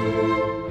Música